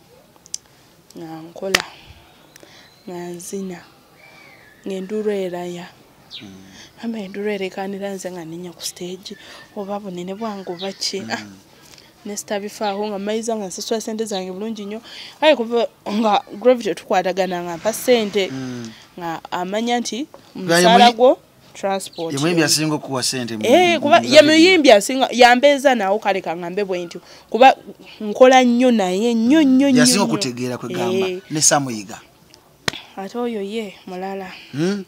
Nga nkola. Nga nzina. Ng'enduulu eraya. Amba enduulu erekanira nze nga nenya ku stage. Oba bunene bwange oba ki? Ah, nesitabifaaho nga mayiza nga nsasula sente zange bulungi nnyo. Aye kuba nga gravity tukwatagana nga mpa sente nga amanya nti musaala muyi- gwo transport. Yemuyimbi asinga okuwa sente mu- Eh, mu- kuba mu- ye muyimbi asinga yambeeza naawo kale kangambe bwe ntyo. Kuba nkola nnyo naye nnyo nnyo nnyo yasinga nnyo. okutegeera kwegamba Eh, ne samuyiga. Ate oyo ye mulala. Hmm?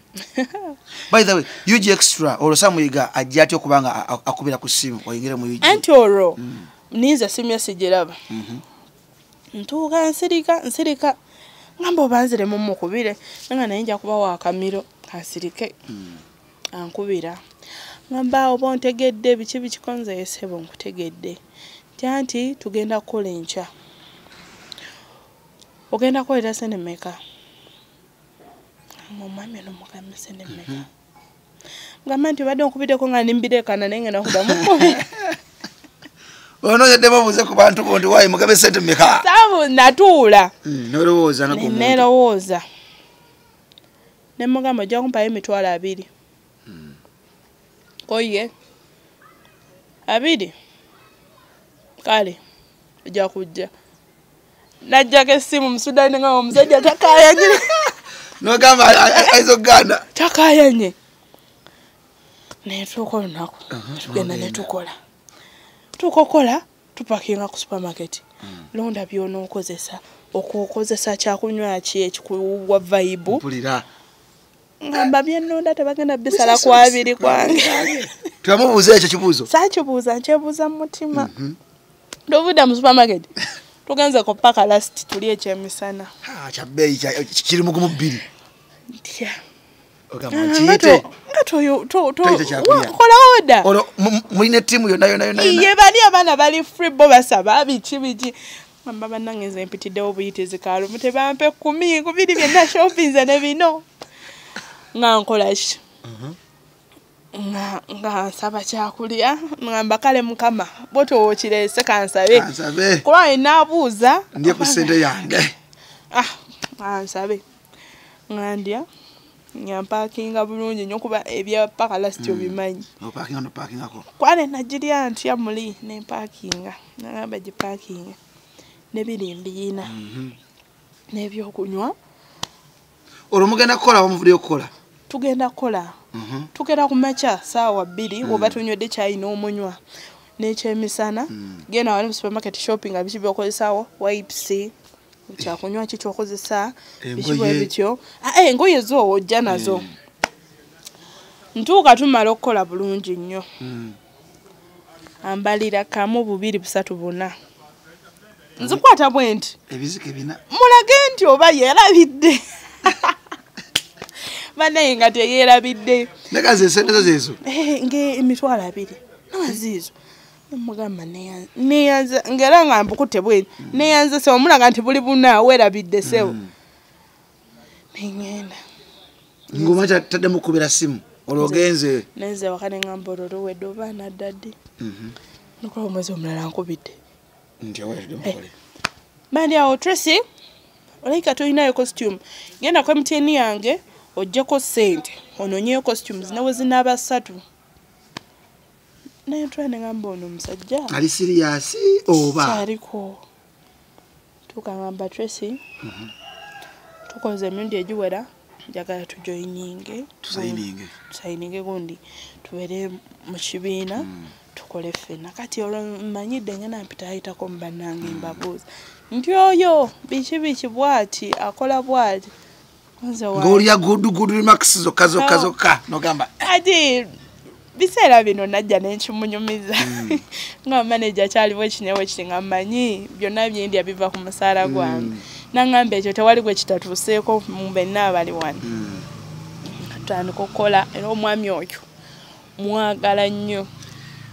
by the way ug extra olwo samuyiga ajja atya okuba nga a- a- akubira ku ssimu oyingire mu ug anti olwo ninza simya sigiraba ntuuka nsirika nsirika. Ngamba obanziremu mukubire nga naye nja kuba wakamiro kansirike ankubira. Ngamba oba ontegedde biki bikikonza yesebo nkutegedde. Tya nti tugenda kukola enkya. Ogenda kukolera sente meka omwami ono mugambe sente meka ngamba nti obadde onkubiddeko nga nimbirekana naye ngenda kudamu. Onoonyeddemu obuuze ku bantu bo nti waayi mugabe sente meka natuula. Hmm, nolowooza nerowooza nemugamba ojja kumpayo emitwalo abiri koye abiri kale. Ojja kujja najjako essimu musudani nga omusajja takayanye nogamba aiza okuganda takayanye netuuka olunaku tugenda netukola tukokola tupakinga ku supermarket. Londa byonookozesa okukozesa kyakunywa ki ekikuwa vaibu mpulira ngamba byenonda tebagenda bisala ku abiri kwange. tebamubuuza ekyo kibuuzo. Sakibuuza nkyebuuza mu mutima. Tovudda mu supermarket. Tugenze ku paka last tuli ekyemisana. Ah, kyabbeeyi kya- kiri mugumu bbiri. Ntya mu- mulina ettiimu yonna yonna yonna yonna. Ye bani abaana bali free bo basaba biki biki. Amba bannange nze mpitiddewo buyitizi kaalumu tebampe kumi kubiri byonna shopinze ne bino nga nkolaki nga nga nsaba kyakulya ngamba kale mukama bwotowokirese kansabe. Ansabe kuba enaabuuza ndye ku ssente yange. Ah ansabe nga ndya nga mpakinga bulungi nnyo kuba ebya pakalasiti obimanyi. Opakinga nopakingako kwane nagirya ntya muli? Nempakinga nagamba gipakinga nebirimbiina n'ebyokunywa olwo mugenda kukola bamuvuddeyo okukola tugenda kukola. Tugenda ku makya saawa bbiri oba tunywedde kyayi n'omunywa n'ekyemisana. Genda wali mu supermarket shopping biki byokozesaawo wipes kyakunywa ki kyokozesa? Biki bwe bityo? Ah, eh, engoye zo ojja nazo. Ntuuka tumala okukola bulungi nnyo. Ambalira kamu bubiri busatu buna. Nzikwata bwe nti mulage nti oba yeerabidde banaye nga teyeerabidde. Negazi esente zo zezo Eh, ng'emitwalo abiri. Naziizo mugamba neya- neyanza ngaera nga mbukutte bwe neyanza sewo mulaga nti buli buna weerabidde sewo neŋŋenda ngoma tadde mukubira simu olwo ogenze nenze waka neŋŋamba olwo luwedde oba nadda ddi? Nokuba omwezi omulala nkubidde. Nti awedde mukole bandi awo tracy olaika tolinayo costume. Genda ku mtn yange ojjeko sente ononyeyo costumes nawe zinaaba ssatu. Naye tula neŋamba ono omusajja. Ali siriyasi oba? Kyaliko. Tukagamba tracy. Tukoze emirundi egiwera njagala tujoyininge tusayininge. Tusayininge gundi. Tubeere mu kibiina tukole ffenna. Kati olwo mmanyidde nga nampita ayitako mu bannange mbabuuza. Nti oyo biki biki bwati akola bwati Nze wa- ngaolya gudugudu limakisi zokka zokka zokka. Nogamba ati biseera bino najja nenkimunyumiza nga maneja kyaliwo ekinyewo kiti nga mmanyi byonna byendya biva ku musaala gwange. Naŋŋamba ekyo tewali gwe kitatuuseeko mu benna abali wano. Tutandika okukola era omwami oyo mwagala nnyo.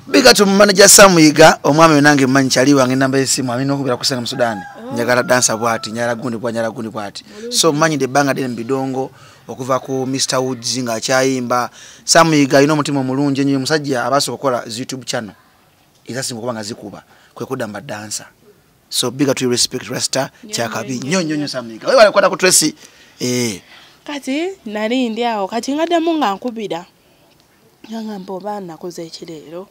Bigatu mumanaja samuyiga omwami nange mmanyi kyali wange enamba yesimu alina okubeera kusenga mu sudaani njagala dansa bwati nyala gundi bwa nyala gundi bwati. So mmanyidde ebbanga ddene mu bidongo okuva ku mr woods ng'akyayimba samuyiga alina omutima omulungi ennyo musajja abaasobola okukola zi youtube channel ezasinga okuba nga zikuba kwe kudda mu badansa so biga to respect rasta kyakabi. Nnyo nnyo nnyo samuyiga webale kukwata ku tracy? Eh. Kati nali ndi awo. Kati ngaddemu nga nkubira. Ngagamba oba nakoze ekireero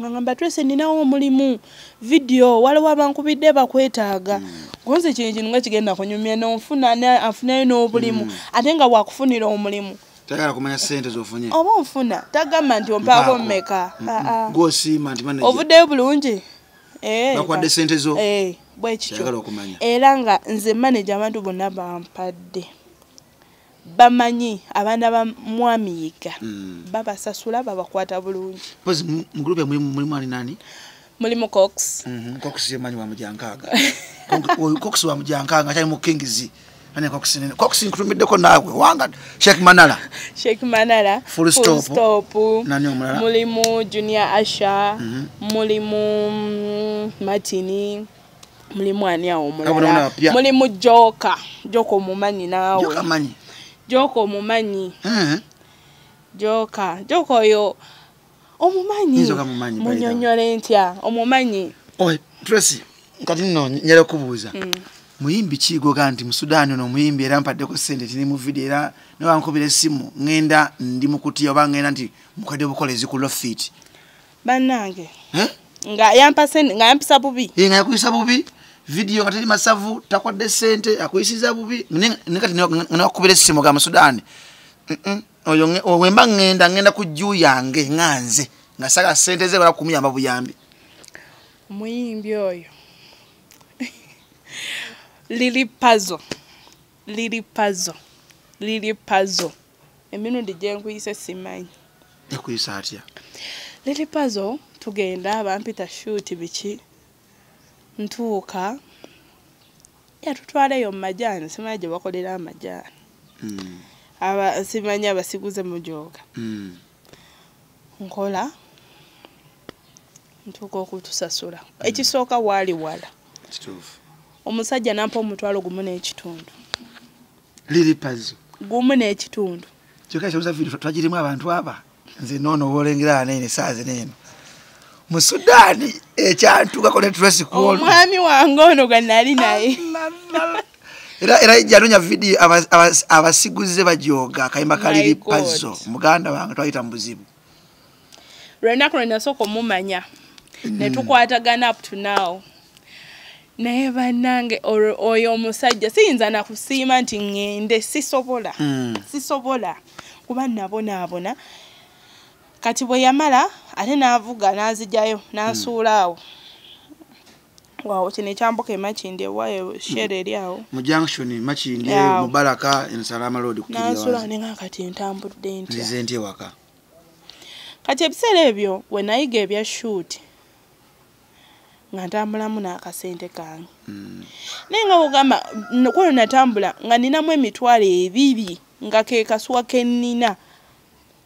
ngagamba twese ninawo omulimu. Vidiyo waliwo abankubidde bakwetaaga. Gonze kino kino nga kigenda kunyumya nonfuna afunayo n'obulimu. Ate nga wakufunira omulimu. Tagala kumanya sente zofunye. Oba onfuna? Tagamba nti ompaako Mpaako. mmeka? Aa. gwosiima nti manager. Ovuddeyo bulungi? Eh, bakwadde sente zo. Eh, bwe kityo. Kyagala okumanya. Era nga nze maneja abantu bonna bampadde bamanyi abaana ba mwami yiga Mm. babasasula babakwata bulungi. Pozi mu mu group mulimu ali nani? Mulimu cox. Mhm, cox yemanyi wa mujankaaga Konk- oyo cox wa mujankaaga akyali mu kingzi ane cox nkutumiddeko naawe wanga sheik manala sheik manara Full stop. stop. Nani omulala? mulimu junior asha. Mhm. mulimu mm, matini mulimu ani awo omulala? Mulimu joka. Joka omumanyi naawe joka omumanyi. Mhm. joka. Joka oyo omumanyi. Munyonyole ntya? Omumanyi? Tracy kati nno nyala okubuuza. Mm. muyimbi kigoga nti mu sudaani ono omuyimbi era mpaddeko sente tiri mu vidiyo era newankubira essimu ŋŋenda ndi mu kutya oba ŋŋenda nti mukadde obukolezi ku lofit. Bannange. Nga yampa nga yampisa bubi. Nga yakuyisa bubi vidiyo nga teri masavu takwadde sente akuyisiza bubi. Nekati newakubira essimu ga mu sudaani Mm-mm. oyo wemba ŋŋenda ŋŋenda ku jju yange nga nze nga saga sente ze bala kumuyamba buyambi. Omuyimbi oyo. Liri pazo liri pazo liri pazo emirundi gyenkuyise simanyi. Ekuyisa atya? Liri pazo tugenda bampita shuuti biki ntuuka yatutwaleyo mu majaani simanyi gye bakolera amajaani Mm, aba simanyi abasiguze mujooga mm. nkola ntuuka okutusasula. Ekisooka waali wala. Omusajja nampa omutwalo gumu n'ekitundu. Liri pazo gumu n'ekitundu. Kyokka ekyobuza vidiyo twagirimu abantu aba? Nze noono obaolengera aneene saazi neeno mu sudaani ekyantukako ne omwami wange ono gwe nali naye. Era era janonya vidiyo aba- aba- abasiguze bajoga akayimba kaliri pazo muganda wange twayita mu buzibu. Lwenaku lwe nasooka omumanya ne tukwatagana up to now. Naye bannange oyo omusajja siyinza nakusiima nti ŋŋende sisobola. Mm. sisobola kuba nabonaabona kati bwe yamala ate n'avuga n'azigyayo n'asuula awo. Waawo kino ekyambuka emakindi ewayo shere eri awo. Mu junction makindi Yaw. mubaraka ensalama road n'asuula nenga kati ntambudde ntya? Nzize nti ewaka. Kati ebiseera ebyo we nayiga ebya shoot nga ntambulamu n'akasente kange. Mm. naye nga bwogamba kweno natambula nga ninamu emitwalo ebiri nga ke kasuwa ke nnina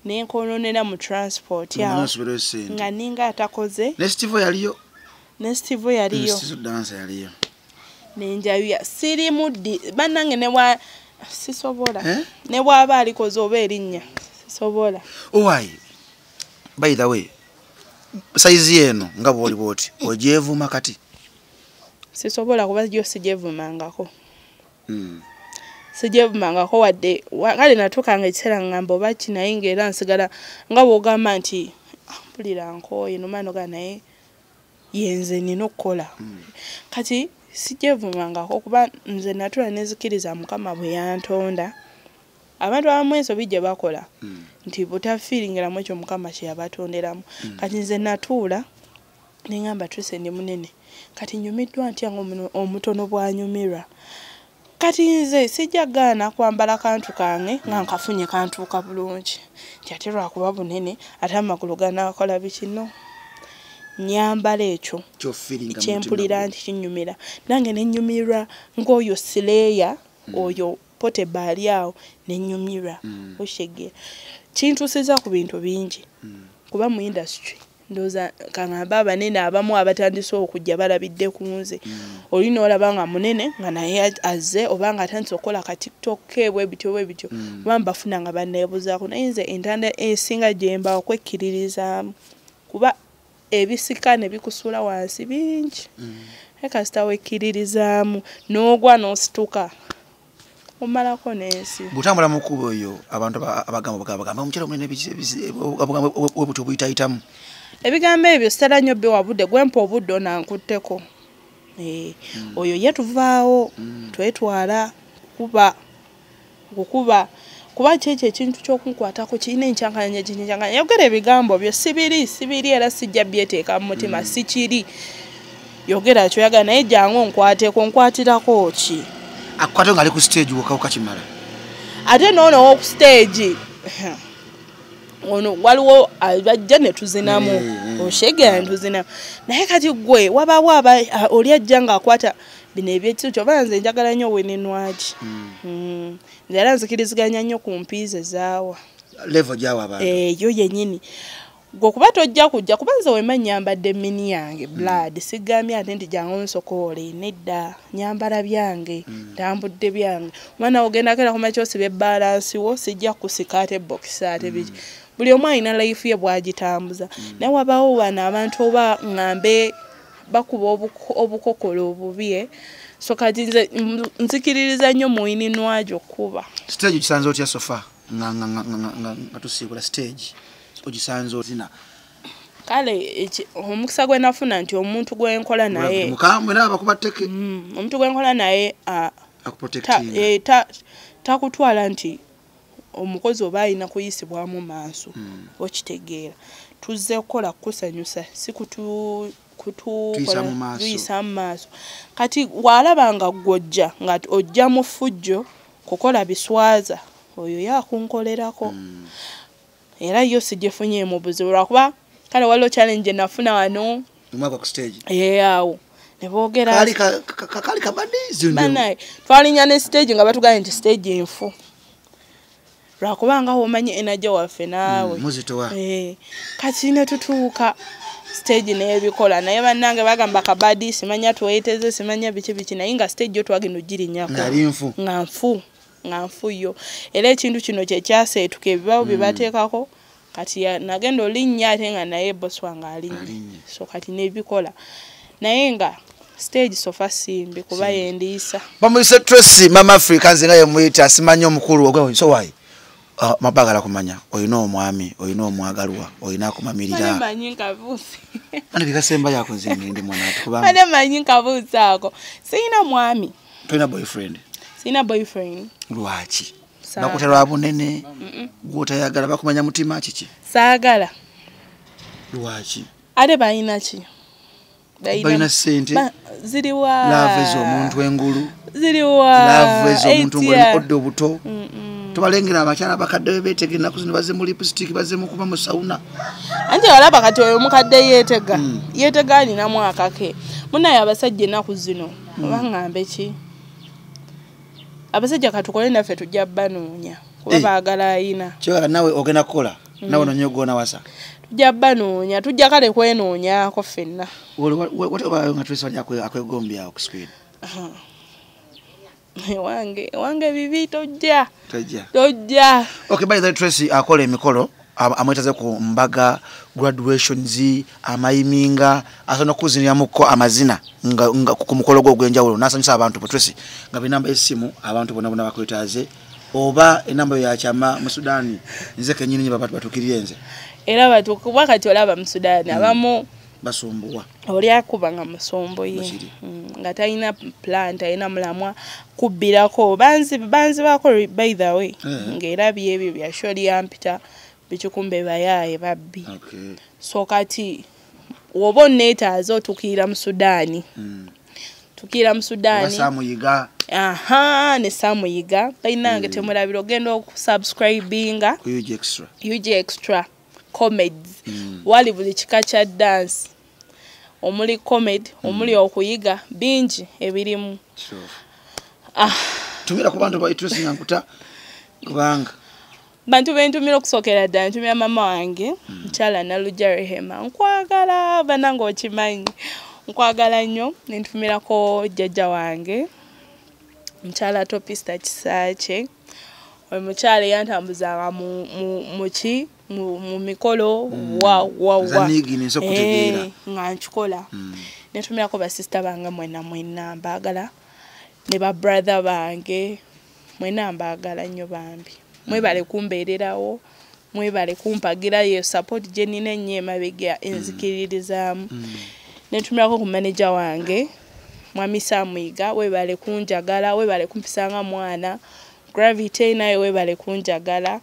nenkononera mu transport awo sente nga ninga atakoze. Ne steve yaliyo? Ne steve yaliyo. Steve dansa yaliyo. Nenjayuya siri muddi bannange nebwa sisobola. Eh? ne bwaba alikoze oba erinnya sisobola. Owai by the way saizi eno nga bwoli bwoti ogyevuma kati? Sisobola kuba yo sigyevumangako Mm. Sigyevumangako wadde wa- kale natuukanga ekiseera ngamba oba ki naye ngaera nsigala nga bwogamba nti "Ah, mpulira nkooye nomanoga naye yenze nina okukola. Kati sigyevumangako kuba nze natula nezikiriza mukama bwe yantonda. Abantu abamu ensobi gye bakola Mm. nti butafiiringiramu ekyo mukama kye yabatonderamu. Kati nze natuula neŋamba tuse ndi munene. Kati nyumiddwa ntya nga omuno- omutono bwanyumirwa kati nze sijja gaana kwambala kantu kange nga nkafunye kantuuka bulungi. Nti ate lwakuba bunene ate amagulu ganakola bikino nyambala ekyo. Kyempulira nti kinyumira. Nange nenyumirwa ngaoyo sireeya oyo poteba ali awo nenyumirwa Mm. oshegera kintusiza ku bintu bingi. Kuba mu industry ndowooza kaŋamba abanene abamu abatandise okujja balabidde ku nze. Oli noolaba nga munene nga naye azze oba nga atandise okukola ka tiktok ke bwe bityo bwe bityo. Oba mbafuna nga banneebuzaako. Naye nze entanda esinga gyemba okwekkiririzaamu kuba ebisika ne bikusuula wansi bingi. Naye kasita wekkiririzaamu n'ogwa n'osituka omalako n'ensi. Bwotambula mukuba oyo abantu aba- abagamba bagamba omukyala omunene webuti obuyitayitamu ebigambo ebyo sitera nnyo bbe wabudde gwempa obudde onankutteko. Eh, oyo ye tuvaawo twetwala kuba kukuba kuba kyekyo ekintu ky'okunkwatako kirina enkyankanya kinyankanya yogera ebigambo byo sibiri sibiri era sijja byeteeka mu mutima sikiri. Yogera kyoyagala naye jangu onkwateko nkwatirako ki? Akukwate nga ali ku stage wokawo kakimala ate noono w'oku stage ono waliwo abajja ne tuzinamu Mm, mm. oshegera ne tuzinamu. Naye kati gwe wabaawo oli ajja ng'akwata bino ebyekiro kyoba nze njagala nnyo wenenwagi Mm. nze era nzikiriziganya nnyo ku mpiiza ezaawa level gyawo abantu? Eyo yennyini. Gwe kuba tojja kujja kuba nze wema nyambadde mini yange blood sigambye ate nti jangu nsokoole nedda nyambala byange ntambudde byange. Omwana ogendako era kuma kyosiba ebbalansi wo sijja kusika ate bokisi ate biki buli omu alina life ye bwagitambuza. Naye wabaawo wano abantu oba ŋŋambe bakuba obuko- obukokolo obubi so kati nze mm, nzikiririza nnyo muyininwagi okuba stage ogisanze otya sofa nga- tusiibula stage. Ogisanze ozina. Kale omukisa gwe nafuna nti omuntu gwenkola naye Mm, omuntu gwenkola naye eh, ta- takutwala nti omukozi oba alina kuyisibwamu maaso okitegeera. Tuzze kukola kukusanyusa si kutu kutu- Tuyisa mu kola- maaso. kati walaba nga gwojja nga ojja mu ffujjo kukola biswaza oyo yakunkolerako. Era yo sigifunye mu buzibu lwakuba kale waliwo challenge nafuna wano. Yeawo ne boogera kali ka- ka- ka- kali kabadizi twalinya ne stage nga batugambye nti stage enfu lwakubanga womanyi enajo waffe naawe. Muzitowa. Eh, kati ne tutuuka stage n'ebikola naye bannange bagamba kabadi simanya tweteze simanya biki biki naye nga stage yo twagenda ogirinyako nga nfu. Nga nfu yo. Era ekintu kino kyekyaseetuka ebibawo bye bateekako kati nagenda olinnya ate nga naye bosi wange Alinnye. so kati nebikola naye nga stage sofa simbi kuba yendiisa bamuyise tracy mama africa nze nga yemuyita simanyi omukulu ogwe so uh, mabagala kumanya. Olina omwami olina omwagalwa olina akumamirira. Manyi nkabuusi? Ane bikasemba yakoze ngende mwanati kubanga ane manyi nkabuusi ako? Sirina mwami tolina boyfriend. Sirina boyfriend. Lwaki? Bakuta lwa bunene. Gwotayagala bakumanya mutima kiki? Saagala. Lwaki? Ate balina ki? Balina sente ziriwa laavu ez'omuntu engulu. Ziriwa laavu ez'omuntu ATM. ngaolimukodde obuto. Mm-mm. Tobalengera abakyala abakadde bebeetega ennaku zino baze mu lipstick baze mu kuba mu sawuna. Anti olaba kati oyo omukadde yeetega. Yeetega alinamu akake munaye abasajja ennaku zino. Oba ŋŋambe ki? Abasajja katukole naffe tujja banoonya kuba Eh. baagala ayina. Nawe ogenda kukola? Nawe nonya ogona wasa? Tujja banoonya tujja kale kwenoonyaako ffenna. Nga twesali akwegombyawo ku speed ewange ewange bibi tojja. Tojja. Tojja. Okay by the way, tracy akola emikolo am- amwetaze ku mbaga graduations amayiminga asobola okukuziniramuko amazina nga, nga ku mukolo gwe ogw'enjawulo. Nasanyusa abantu bo tracy nga benamba essimu abantu bonna bonna bakwetaaze oba enamba yo yakyama mu sudaani nze kenyini baba batukirire nze. Era batu kuba kati olaba mu sudaani abamu basumbuwa oli akuba nga musombo ye. Bwekiri. Mm, nga talina plan talina mulamwa kubbirako. Banzi banzi baako re- by the way Eh. ngaera byebyo byasholi yampita bikikumbe bayaaye babbi. So kati woba oneetaaza otukiira mu sudaani? Mm. tukiira mu sudaani? Aha ne samuyiga bainange temulabira ogenda okusubscribinga. UG extra comedies Mm. wali buli kika kya dance. Omuli comedy omuli okuyiga bingi ebirimu. Ah, tumira ku bantu ba tracy nga nkuta kubanga. Bantu bentumira okusookera ddala ntumira mama wange mukyala nalujja rehema. Nkwagala banange okimanyi nkwagala nnyo nentumirako jjajja wange mukyala topista kisaakye. Oyo mukyala eyantambuzanga mu- muki mu mikolo wa wa wa. okutegeera. Eh, nga nkikola netumirako basista bange mwena mwena mbaagala ne babrother bange mwena mbaagala nnyo bambi. Mwebale kumbeererawo mwebale kumpagira yo support gye nina ennyo emabega enzikiririzaamu. Netumirako ku manager wange mwami samuyiga webale kunjagala webale kumpisanga mwana. Gravity naye webale kunjagala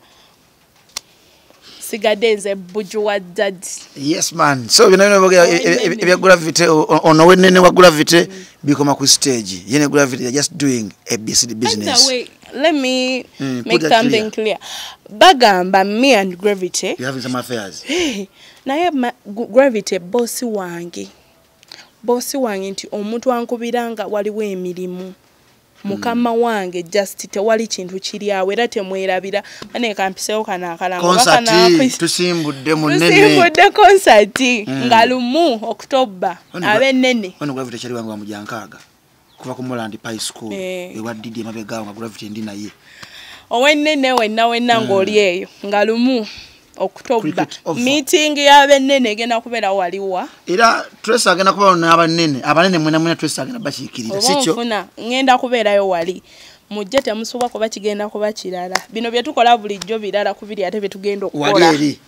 sigadde nze bujju wa dadi yes man so e- Owennene. ebya gravity ono wennene wa gravity bikoma ku stage yene gravity just doing a business let me Mm, make something clear. Bagamba me and Gravity. you're having some affairs naye ma- Gu- Gravity bosi wange. Bosi wange nti omuntu ankubiranga waliwo emirimu. Mukama wange just tewali kintu kiri awo era temwerabira. Bane kampisewo kana akalango konsati tusimbudde munene tusimbudde konsati nga lumu okutoba Ono- ab'ennene ono gravity kyali wange wa mujankaaga kuva ku moland pi school Eh. ewa didi emabegaawo nga gravity ndi naye. Ow'ennene wenna wenna ng'oli eyo nga lumu over. meeting y'ab'ennene egenda kubeera waliwa era trace agenda kuba n'abanene abanene mwena mwena trace agenda bakiikirira oba sikyo nfuna ngenda kubeerayo wali. Mujje temusuba kuba kigenda kuba kirala. Bino bye tukola bulijjo birala ku biri ate bye tugenda wali okukola eri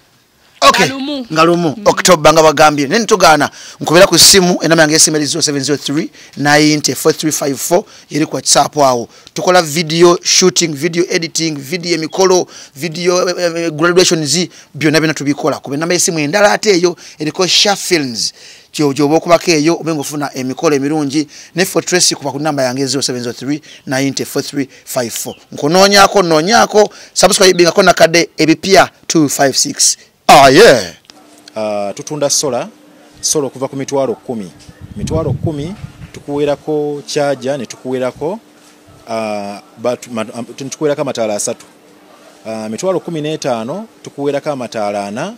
Okay, ngalumu. Lumu. nga lumu october nga bagambye naye nitugaana nkubera ku simu enama yange esimu eri 0703 94354 yeri ku whatsapp awo tukola video shooting video editing video emikolo video eh, eh, graduations byonna byonna tubikola. Kuba enamba yesimu endala ate eyo eriko sha films. Gyoba okubako eyo obe ngaofuna emikolo emirungi ne fortress kuba ku namba yange 0703 94354 nkunoonyako noonyako subscribingako nakadde ebipya 256 yeah. Ah, tutunda sola sola okuva ku mitwalo kumi. Mitwalo kumi tukuwerako kyaja ne tukuwerako ma- am- tukuwerako amataala asatu. Ah, mitwalo kumi n'etaano tukuwerako amataala ana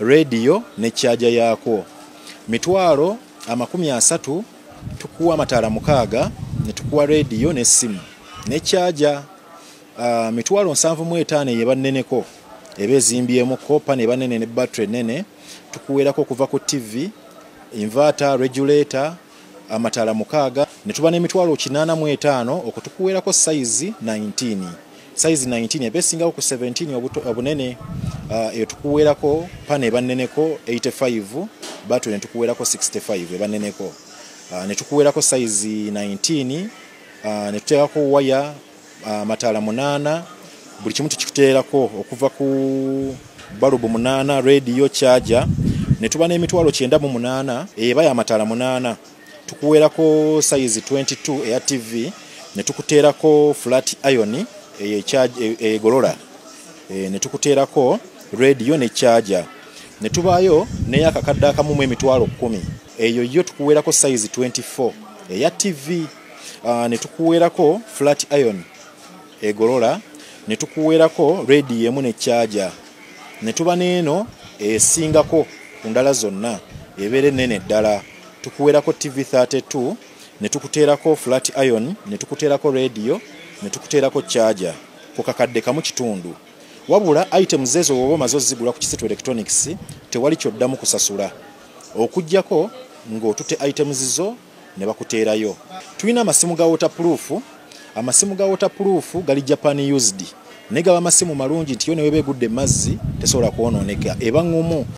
rediyo ne kyaja yaako. Mitwalo amakumi asatu tukuwa amataala mukaaga ne tukuwa rediyo n'essimu ne kyaja Ah, mitwalo nsanvu mu etaano eyo ebanneneko eba ezimbyemu kopa ne banene ne battery nene tukuwerako okuva ku tv inverter regulator amataala mukaaga ne tuba n'emitwalo kinaana mu etaano okutukuweerako sayizi 19 sayizi 19 eba esingawo ku 17 obuto- obunene Ah, eyo tukuweerako pana ebanneneko 85 bato ne tukuweerako 65 ebanneneko Ah, ne tukuweerako sayizi 19 ah, ne tuteekako waya amataala munaana buli kimu tukikuteerako okuva ku balubu munaana rediyo kyaja ne tuba n'emitwalo kyenda mu munaana eba y'amataala munaana. Tukuweerako sayizi 22 eya tv ne tukuteerako flat iron eyo ekya- e- egolola e, ne tukuteerako rediyo ne kyaja ne tubaayo n'eyakakadde akamu mu emitwalo kumi eyo yo tukuweerako sayizi 24 eya tv uh, ne tukuweerako flat iron egolola ne tukuweerako rediyo emu ne kyaja ne tuba n'eno esingako ku ndala zonna ebeera ennene ddala. Tukuweerako tv 32 ne tukuteerako flat iron ne tukuteerako rediyo ne tukuteerako kyaja ku kakadde kamu kitundu. Wabula items ezo woba omaze ozigula ku kisitu electronics tewali kyoddamu kusasula. Okugjako ng'otutte items zo ne bakuteerayo. Tulina amasimu ga waterproof amasimu ga waterproof gali japan used. Naye gaba amasimu malungi nti yo ne weba egudde mu mazzi tesobola kwonooneka. Eba ŋŋumu